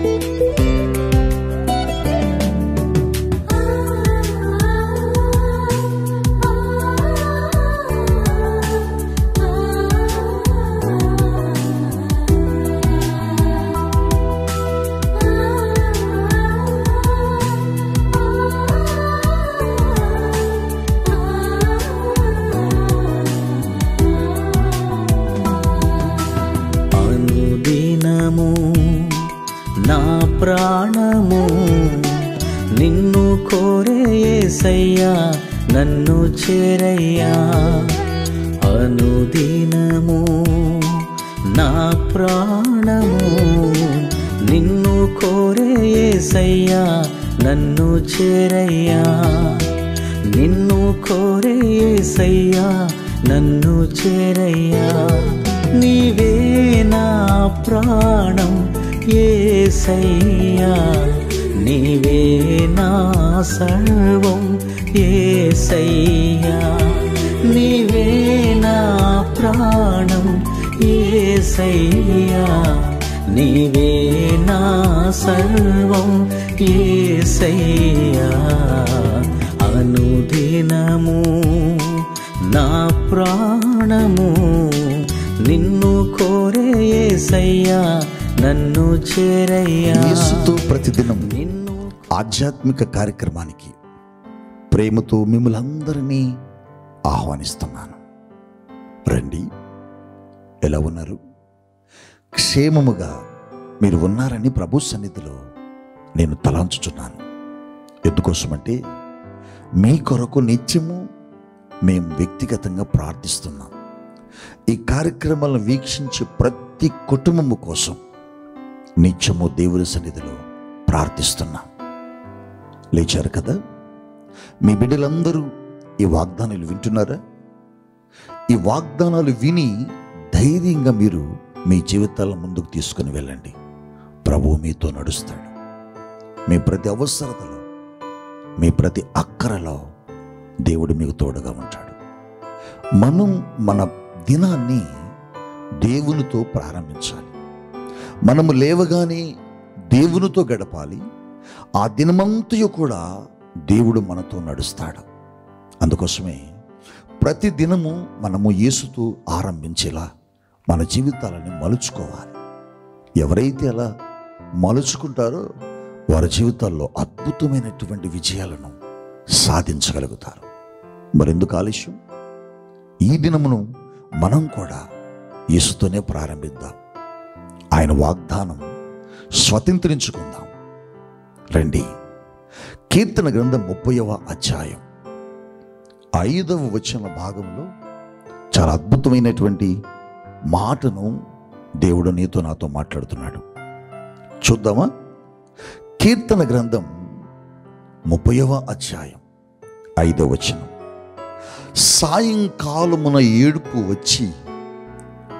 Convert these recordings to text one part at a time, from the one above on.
అనుదినము నా ప్రాణము. నిన్ను కోరే యేసయ్యా నన్ను చేరయ్యా. అనుదినము నా ప్రాణము. నిన్ను కోరే యేసయ్యా నన్ను చేరయ్యా. నిన్ను కోరే యేసయ్యా నన్ను చేరయ్యా. నీవే నా ప్రాణం ఏ ఏసయ్యా నీవే నా సర్వం. ఏసయ్యా నీవే నా ప్రాణం. ఏసయ్యా నీవే నా సర్వం. ఏసయ్యా అనుదినము నా ప్రాణము. నిన్ను కోరే ఏసయ్యా నన్ను చేరయ్యా. ప్రతిదినం ఆధ్యాత్మిక కార్యక్రమానికి ప్రేమతో మిమ్మల్ని అందరినీ ఆహ్వానిస్తున్నాను. రండి ఎలా ఉన్నారు? క్షేమముగా మీరు ఉన్నారని ప్రభు సన్నిధిలో నేను తలాంచుచున్నాను. ఎందుకోసమంటే మీ కొరకు నిత్యము మేము వ్యక్తిగతంగా ప్రార్థిస్తున్నాం. ఈ కార్యక్రమాలను వీక్షించే ప్రతి కుటుంబము కోసం నిత్యము దేవుని సన్నిధిలో ప్రార్థిస్తున్నాం. లేచారు కదా? మీ బిడ్డలందరూ ఈ వాగ్దానాలు వింటున్నారా? ఈ వాగ్దానాలు విని ధైర్యంగా మీరు మీ జీవితాలను ముందుకు తీసుకుని వెళ్ళండి. ప్రభువు మీతో నడుస్తాడు. మీ ప్రతి అవసరతలో మీ ప్రతి అక్కరలో దేవుడు మీకు తోడుగా ఉంటాడు. మనం మన దినాన్ని దేవునితో ప్రారంభించాలి. మనము లేవగానే దేవునితో గడపాలి. ఆ దినమంతయు కూడా దేవుడు మనతో నడుస్తాడు. అందుకోసమే ప్రతి దినము మనము యేసుతో ఆరంభించేలా మన జీవితాలని మలుచుకోవాలి. ఎవరైతే అలా మలుచుకుంటారో వారి జీవితాల్లో అద్భుతమైనటువంటి విజయాలను సాధించగలుగుతారు. మరెందుకు ఆలస్యం? ఈ దినమును మనం కూడా యేసుతోనే ప్రారంభిద్దాం. ఆయన వాగ్దానం స్వతంత్రించుకుందాం. రండి. కీర్తన గ్రంథం ముప్పైవ అధ్యాయం. ఐదవ వచన భాగంలో చాలా అద్భుతమైనటువంటి మాటను దేవుడు నీతో నాతో మాట్లాడుతున్నాడు. చూద్దామా? కీర్తన గ్రంథం ముప్పైవ అధ్యాయం ఐదవ వచనం. సాయంకాలమున ఏడుపు వచ్చి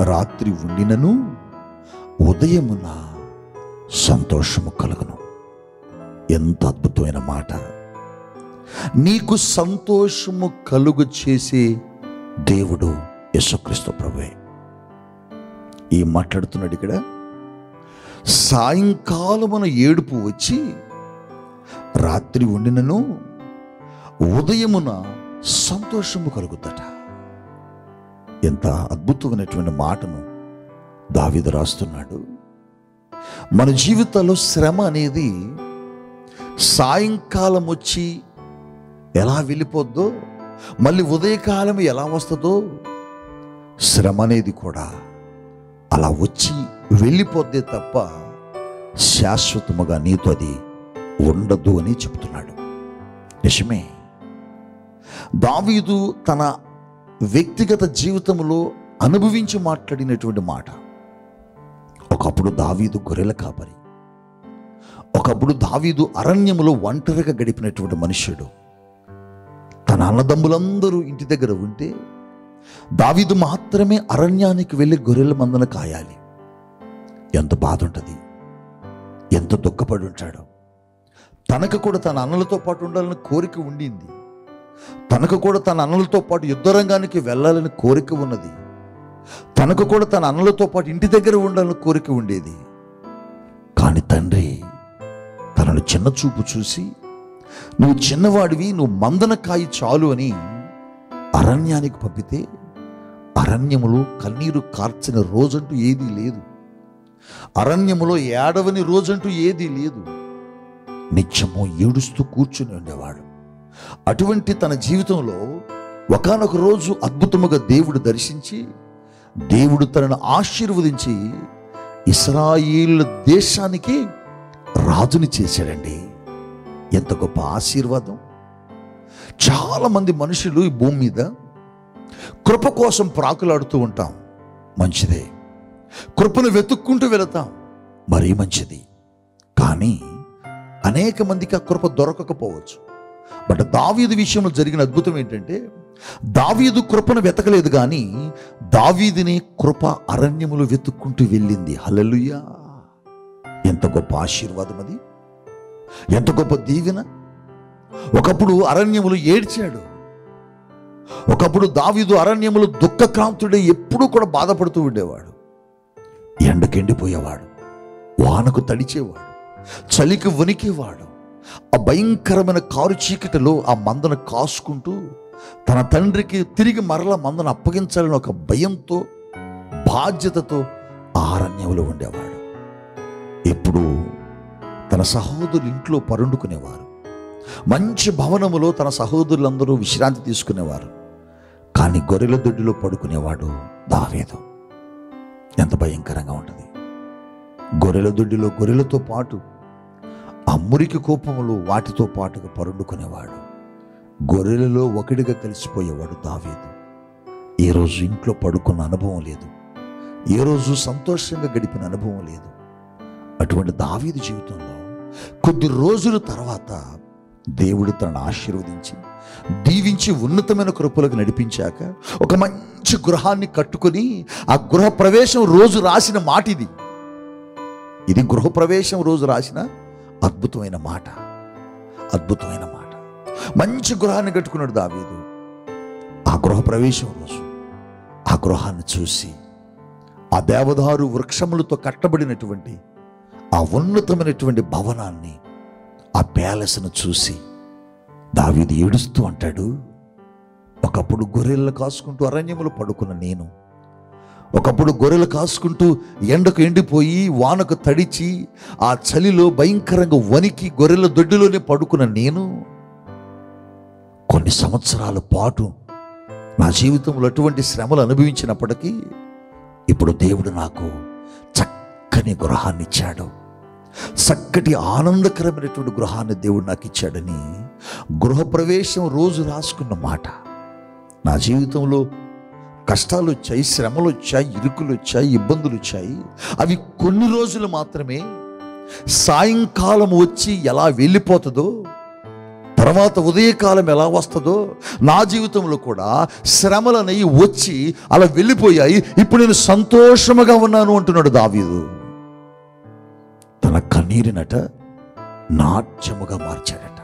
రాత్రి ఉండినను ఉదయమున సంతోషము కలుగును. ఎంత అద్భుతమైన మాట. నీకు సంతోషము కలుగు చేసే దేవుడు యేసుక్రీస్తు ప్రభువే. ఈ మాట్లాడుతున్నాడు ఇక్కడ. సాయంకాలమున ఏడుపు వచ్చి రాత్రి ఉండినను ఉదయమున సంతోషము కలుగుతట ఎంత అద్భుతమైనటువంటి మాటను. దావిదు రాస్తున్నాడు. మన జీవితంలో శ్రమ అనేది సాయంకాలం వచ్చి ఎలా వెళ్ళిపోద్దో మళ్ళీ ఉదయకాలం ఎలా వస్తుందో శ్రమ అనేది కూడా అలా వచ్చి వెళ్ళిపోద్దే తప్ప శాశ్వతముగా నీతో అది ఉండదు అని చెప్తున్నాడు. నిజమే. దావీదు తన వ్యక్తిగత జీవితంలో అనుభవించి మాట్లాడినటువంటి మాట. ఒకప్పుడు దావీదు గొర్రెల కాపరి. ఒకప్పుడు దావీదు అరణ్యములో ఒంటరిగా గడిపినటువంటి మనుష్యుడు. తన అన్నదమ్ములందరూ ఇంటి దగ్గర ఉంటే దావీదు మాత్రమే అరణ్యానికి వెళ్ళి గొర్రెల మందన కాయాలి. ఎంత బాధ ఉంటుంది ఎంత దుఃఖపడి ఉంటాడు తనకు కూడా తన అన్నలతో పాటు ఉండాలని కోరిక ఉండింది. తనకు కూడా తన అన్నలతో పాటు యుద్ధరంగానికి వెళ్ళాలని కోరిక ఉన్నది. తనకు కూడా తన అన్నలతో పాటు ఇంటి దగ్గర ఉండాలని కోరిక ఉండేది. కానీ తండ్రి తనను చిన్న చూపు చూసి నువ్వు చిన్నవాడివి నువ్వు మందనకాయి చాలు అని అరణ్యానికి పంపితే అరణ్యములో కన్నీరు కార్చిన రోజంటూ ఏదీ లేదు. అరణ్యములో ఏడవని రోజంటూ ఏదీ లేదు. నిత్యము ఏడుస్తూ కూర్చుని ఉండేవాడు. అటువంటి తన జీవితంలో ఒకానొక రోజు అద్భుతముగా దేవుడు దర్శించి దేవుడు తనను ఆశీర్వదించి ఇస్రాయిల్ దేశానికి రాజుని చేశాడండి. ఎంత గొప్ప ఆశీర్వాదం. చాలామంది మనుషులు ఈ భూమి మీద కృప కోసం ప్రాకులాడుతూ ఉంటాం. మంచిదే. కృపను వెతుక్కుంటూ వెళతాం. మరీ మంచిది. కానీ అనేక మందికి ఆ కృప దొరకకపోవచ్చు. బట్ దావీదు విషయంలో జరిగిన అద్భుతం ఏంటంటే దావీదు కృపను వెతకలేదు కానీ దావీదిని కృప అరణ్యములు వెతుక్కుంటూ వెళ్ళింది. హల్లెలూయా! ఎంత గొప్ప ఆశీర్వాదం అది. ఎంత గొప్ప దీవెన. ఒకప్పుడు అరణ్యములు ఏడ్చాడు. ఒకప్పుడు దావీదు అరణ్యములు దుఃఖక్రాంతుడే ఎప్పుడూ కూడా బాధపడుతూ ఉండేవాడు. ఎండకెండిపోయేవాడు. వానకు తడిచేవాడు. చలికి వణికేవాడు. ఆ భయంకరమైన కారు చీకటిలో ఆ మందను కాసుకుంటూ తన తండ్రికి తిరిగి మరల మందను అప్పగించాలని ఒక భయంతో బాధ్యతతో ఆ ఉండేవాడు. ఎప్పుడు తన సహోదరులు ఇంట్లో పరుండుకునేవారు. మంచి భవనములో తన సహోదరులందరూ విశ్రాంతి తీసుకునేవారు. కానీ గొర్రెల దొడ్డిలో పడుకునేవాడు దావేదు. ఎంత భయంకరంగా ఉంటుంది. గొర్రెల దొడ్డిలో గొర్రెలతో పాటు ఆ మురికి కోపములు వాటితో పాటుగా పరుండుకునేవాడు. గొర్రెలలో ఒకటిగా కలిసిపోయేవాడు దావేదు. ఏ రోజు ఇంట్లో పడుకున్న అనుభవం లేదు. ఏ రోజు సంతోషంగా గడిపిన అనుభవం లేదు. అటువంటి దావీదు జీవితంలో కొద్ది రోజుల తర్వాత దేవుడు తనను ఆశీర్వదించి దీవించి ఉన్నతమైన కృపలకు నడిపించాక ఒక మంచి గృహాన్ని కట్టుకొని ఆ గృహ ప్రవేశం రోజు రాసిన మాట ఇది. ఇది గృహప్రవేశం రోజు రాసిన అద్భుతమైన మాట. అద్భుతమైన మాట. మంచి గృహాన్ని కట్టుకున్నాడు దావీదు. ఆ గృహ ప్రవేశం రోజు. ఆ గృహాన్ని చూసి ఆ దేవదారు వృక్షములతో కట్టబడినటువంటి ఆ ఉన్నతమైనటువంటి భవనాన్ని ఆ ప్యాలెస్ను చూసి దావీదు ఏడుస్తూ అంటాడు ఒకప్పుడు గొర్రెలను కాసుకుంటూ అరణ్యములు పడుకున్న నేను ఒకప్పుడు గొర్రెలు కాసుకుంటూ ఎండకు ఎండిపోయి వానకు తడిచి ఆ చలిలో భయంకరంగా వణికి గొర్రెల దొడ్డిలోనే పడుకున్న నేను కొన్ని సంవత్సరాల పాటు నా జీవితంలో అటువంటి శ్రమలు అనుభవించినప్పటికీ ఇప్పుడు దేవుడు నాకు చక్కని గృహాన్ని ఇచ్చాడు. చక్కటి ఆనందకరమైనటువంటి గృహాన్ని దేవుడు నాకు ఇచ్చాడని గృహప్రవేశం రోజు రాసుకున్న మాట. నా జీవితంలో కష్టాలు వచ్చాయి శ్రమలు వచ్చాయి ఇరుకులు వచ్చాయి ఇబ్బందులు వచ్చాయి. అవి కొన్ని రోజులు మాత్రమే సాయంకాలం వచ్చి ఎలా వెళ్ళిపోతుందో తర్వాత ఉదయకాలం ఎలా వస్తుందో నా జీవితంలో కూడా శ్రమలనేవి వచ్చి అలా వెళ్ళిపోయాయి. ఇప్పుడు నేను సంతోషముగా ఉన్నాను అంటున్నాడు దావీదు. తన కన్నీరినట నాట్యముగా మార్చాడట.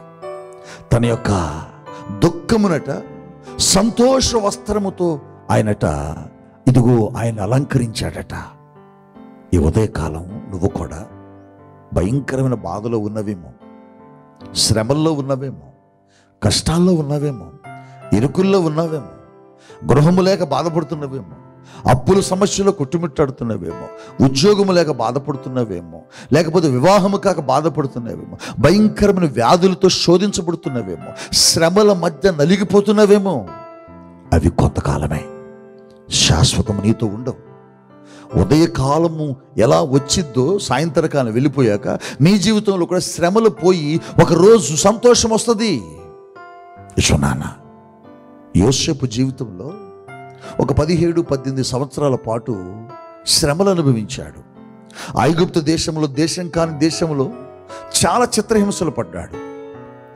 తన యొక్క దుఃఖమునట సంతోష వస్త్రముతో ఆయనట ఇదిగో ఆయన అలంకరించాడట. ఈ ఉదయకాలం నువ్వు కూడా భయంకరమైన బాధలో ఉన్నవేమో. శ్రమల్లో ఉన్నవేమో కష్టాల్లో ఉన్నవేమో ఇరుకుల్లో ఉన్నావేమో గృహము లేక బాధపడుతున్నవేమో అప్పుల సమస్యలో కొట్టుమిట్టాడుతున్నవేమో ఉద్యోగము లేక బాధపడుతున్నవేమో లేకపోతే వివాహము కాక బాధపడుతున్నవేమో భయంకరమైన వ్యాధులతో శోధించబడుతున్నవేమో శ్రమల మధ్య నలిగిపోతున్నవేమో అవి కొంతకాలమే శాశ్వతం నీతో ఉండవు. ఉదయకాలము ఎలా వచ్చిద్దో సాయంత్రకాలం వెళ్ళిపోయాక మీ జీవితంలో కూడా శ్రమలు పోయి ఒకరోజు సంతోషం వస్తుంది. యశోనాన్న యోసేపు జీవితంలో ఒక పదిహేడు పద్దెనిమిది సంవత్సరాల పాటు శ్రమలు అనుభవించాడు. ఐగుప్తు దేశంలో దేశం కాని దేశంలో చాలా చిత్రహింసలు పడ్డాడు.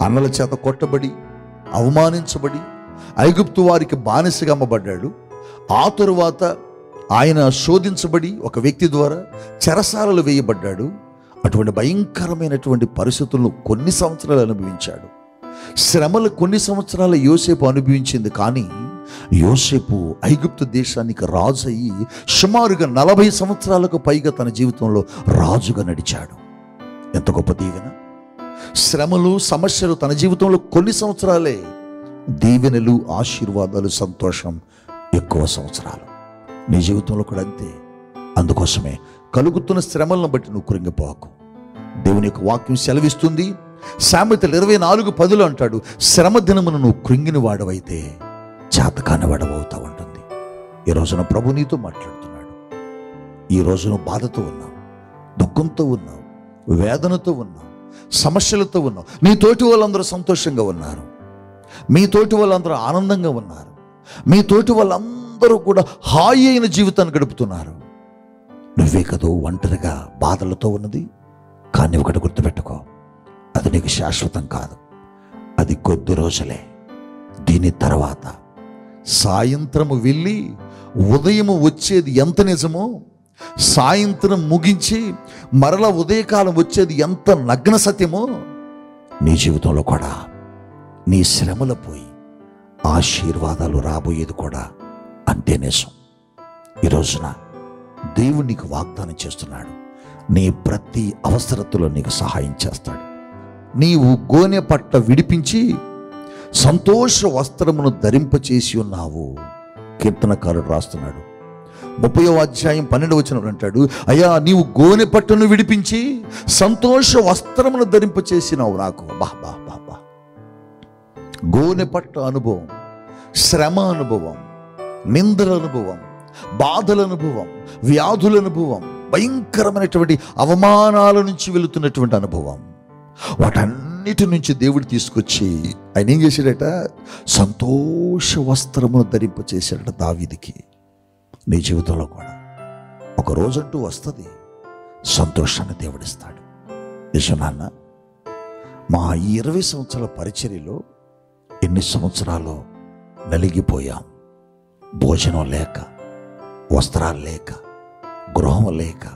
అన్నల చేత కొట్టబడి అవమానించబడి ఐగుప్తు వారికి బానిసగా అమ్మబడ్డాడు. ఆ తరువాత ఆయన శోధించబడి ఒక వ్యక్తి ద్వారా చెరసాలలు వేయబడ్డాడు. అటువంటి భయంకరమైనటువంటి పరిస్థితులను కొన్ని సంవత్సరాలు అనుభవించాడు. శ్రమలు కొన్ని సంవత్సరాల యోసేపు అనుభవించింది కానీ యోసేపు ఐగుప్తు దేశానికి రాజు అయ్యి సుమారుగా నలభై సంవత్సరాలకు పైగా తన జీవితంలో రాజుగా నడిచాడు. ఎంత గొప్ప దీవెన! శ్రమలు సమస్యలు తన జీవితంలో కొన్ని సంవత్సరాలే దీవెనలు ఆశీర్వాదాలు సంతోషం ఎక్కువ సంవత్సరాలు. నీ జీవితంలో కూడా అంతే. అందుకోసమే కలుగుతున్న శ్రమలను బట్టి నువ్వు కృంగిపోకు. దేవుని యొక్క వాక్యం సెలవిస్తుంది. సామెతలు ఇరవై నాలుగు పదులు అంటాడు శ్రమ దినమును నువ్వు కృంగిన వాడవైతే చేతకాని వాడవవుతావు అంటుంది ఈ రోజున ప్రభు నీతో మాట్లాడుతున్నాడు. ఈ రోజున బాధతో ఉన్నావు దుఃఖంతో ఉన్నావు వేదనతో ఉన్నావు సమస్యలతో ఉన్నావు. నీ తోటి వాళ్ళందరూ సంతోషంగా ఉన్నారు. మీ తోటి వాళ్ళందరూ ఆనందంగా ఉన్నారు. మీ తోటి వాళ్ళందరూ అందరూ కూడా హాయి అయిన జీవితాన్ని గడుపుతున్నారు. నువ్వే కదో ఒంటరిగా బాధలతో ఉన్నది? కానీ ఒకటి గుర్తుపెట్టుకో అది నీకు శాశ్వతం కాదు. అది కొద్ది రోజులే. దీని తర్వాత సాయంత్రము వెళ్ళి ఉదయము వచ్చేది ఎంత నిజమో సాయంత్రం ముగించి మరల ఉదయకాలం వచ్చేది ఎంత నగ్న సత్యమో నీ జీవితంలో కూడా నీ శ్రమలు పోయి ఆశీర్వాదాలు రాబోయేది కూడా అంతే నిజం ఈ రోజున దేవుడు నీకు వాగ్దానం చేస్తున్నాడు. నీ ప్రతి అవసరతలో నీకు సహాయం చేస్తాడు. నీవు గోనె పట్ట విడిపించి సంతోష వస్త్రమును ధరింపచేసి ఉన్నావు. కీర్తనకారుడు రాస్తున్నాడు. ముప్పయో అధ్యాయం పన్నెండు వచ్చిన అంటాడు అయ్యా నీవు గోనె పట్టును విడిపించి సంతోష వస్త్రమును ధరింపచేసినావు నాకు. బా బా బా బా. గోనె పట్ట అనుభవం శ్రమ అనుభవం నిందల అనుభవం బాధల అనుభవం వ్యాధుల అనుభవం భయంకరమైనటువంటి అవమానాల నుంచి వెళుతున్నటువంటి అనుభవం. వాటన్నిటి నుంచి దేవుడు తీసుకొచ్చి ఆయన ఏం చేశాడట? సంతోష వస్త్రమును ధరింపచేశాడట దావీదికి. నీ జీవితంలో కూడా ఒక రోజంటూ వస్తుంది సంతోషాన్ని దేవుడిస్తాడు. యశనాన్న మా ఈ ఇరవై సంవత్సరాల పరిచర్యలో ఎన్ని సంవత్సరాలు నలిగిపోయాం. భోజనం లేక వస్త్రాలు లేక గృహం లేక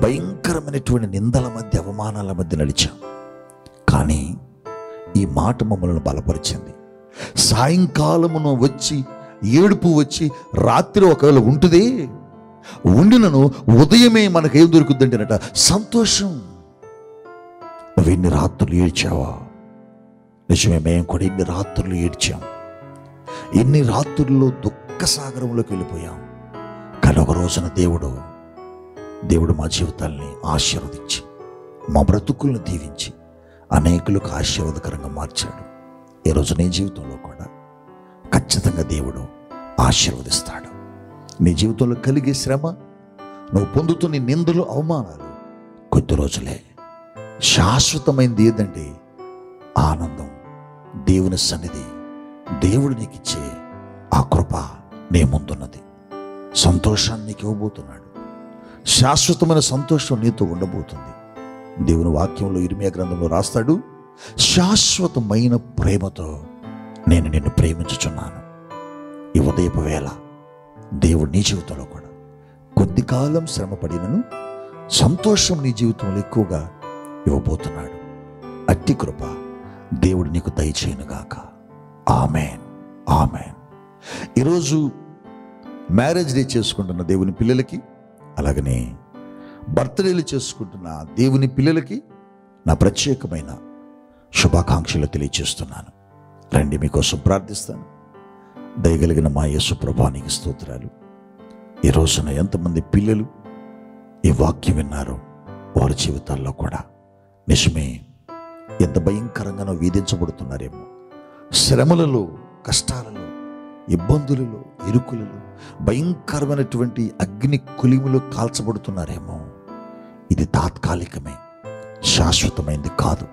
భయంకరమైనటువంటి నిందల మధ్య అవమానాల మధ్య నడిచాం. కానీ ఈ మాట మమ్మల్ని బలపరిచింది. సాయంకాలమును వచ్చి ఏడుపు వచ్చి రాత్రి ఒకవేళ ఉంటుంది ఉండినను ఉదయమే మనకేం దొరుకుద్దంటేనట సంతోషం. నువ్వెన్ని రాత్రులు ఏడ్చావా? నిజమే మేము కూడా ఎన్ని రాత్రులు ఏడ్చాం. ఎన్ని రాత్రుల్లో దుఃఖం సాగరంలోకి వెళ్ళిపోయాం. కానీ ఒక రోజున దేవుడు దేవుడు మా జీవితాల్ని ఆశీర్వదించి మా బ్రతుకులను దీవించి అనేకులకు ఆశీర్వాదకరంగా మార్చాడు. ఈ నీ జీవితంలో కూడా ఖచ్చితంగా దేవుడు ఆశీర్వదిస్తాడు. నీ జీవితంలో కలిగే శ్రమ నువ్వు పొందుతున్న నిందలు అవమానాలు కొద్ది రోజులే. శాశ్వతమైనది ఏదంటే ఆనందం. దేవుని సన్నిధి దేవుడు నీకు ఇచ్చే నీ ముందున్నది. సంతోషాన్ని నీకు ఇవ్వబోతున్నాడు. శాశ్వతమైన సంతోషం నీతో ఉండబోతుంది. దేవుని వాక్యంలో ఇరిమియా గ్రంథంలో రాస్తాడు శాశ్వతమైన ప్రేమతో నేను నిన్ను ప్రేమించుచున్నాను. ఈ ఉదయపు వేళ దేవుడు నీ జీవితంలో కూడా కొద్ది కాలం శ్రమ పడినను సంతోషం నీ జీవితంలో ఎక్కువగా ఇవ్వబోతున్నాడు. అట్టి కృప దేవుడు నీకు దయచేయనుగాక. ఆమెన్. ఆమెన్. ఈరోజు మ్యారేజ్ డే చేసుకుంటున్న దేవుని పిల్లలకి అలాగనే బర్త్డేలు చేసుకుంటున్న దేవుని పిల్లలకి నా ప్రత్యేకమైన శుభాకాంక్షలు తెలియచేస్తున్నాను రండి మీకోసం ప్రార్థిస్తాను. దయగలిగిన మా యేసు ప్రభానికి స్తోత్రాలు. ఈ రోజున ఎంతమంది పిల్లలు ఈ వాక్యం విన్నారో వారి జీవితాల్లో కూడా నిజమే ఎంత భయంకరంగానో వేధించబడుతున్నారేమో శ్రమలలో కష్టాలలో ఇబ్బందులలో ఇరుకులలో భయంకరమైనటువంటి అగ్ని కులిములు కాల్చబడుతున్నారేమో. ఇది తాత్కాలికమే శాశ్వతమైంది కాదు.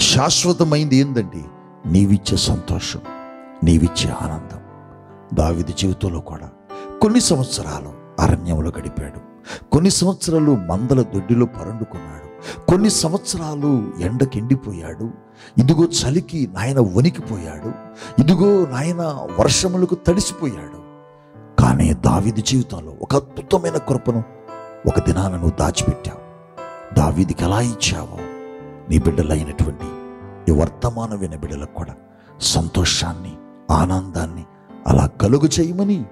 శాశ్వతమైంది ఏందండి నీవిచ్చే సంతోషం నీవిచ్చే ఆనందం. దావిది జీవితంలో కూడా కొన్ని సంవత్సరాలు అరణ్యంలో గడిపాడు. కొన్ని సంవత్సరాలు మందల దొడ్డిలో పరండుకున్నాడు. కొన్ని సంవత్సరాలు ఎండకెండిపోయాడు ఇదిగో చలికి నాయన వణికిపోయాడు. ఇదిగో నాయన వర్షములకు తడిసిపోయాడు. కానీ దావిది జీవితంలో ఒక అద్భుతమైన కృపను ఒక దినాన నువ్వు దాచిపెట్టావు. దావీదికి ఎలా ఇచ్చావో నీ బిడ్డలైనటువంటి ఈ వర్తమాన విన బిడ్డలకు కూడా సంతోషాన్ని ఆనందాన్ని అలా కలుగు చేయమని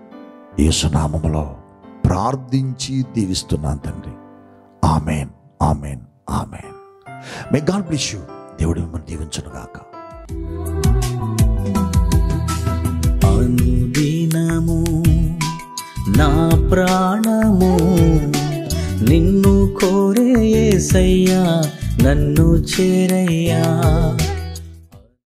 యేసునామములో ప్రార్థించి దీవిస్తున్నాను తండ్రి. Amen amen. ఆమె మే గాడ్ బ్లెస్ యూ దేవుడు మిమ్మల్ని దీవించను గాక. అనుదినము నా ప్రాణము నిన్ను కోరే యేసయ్యా నన్ను చేరయ్యా.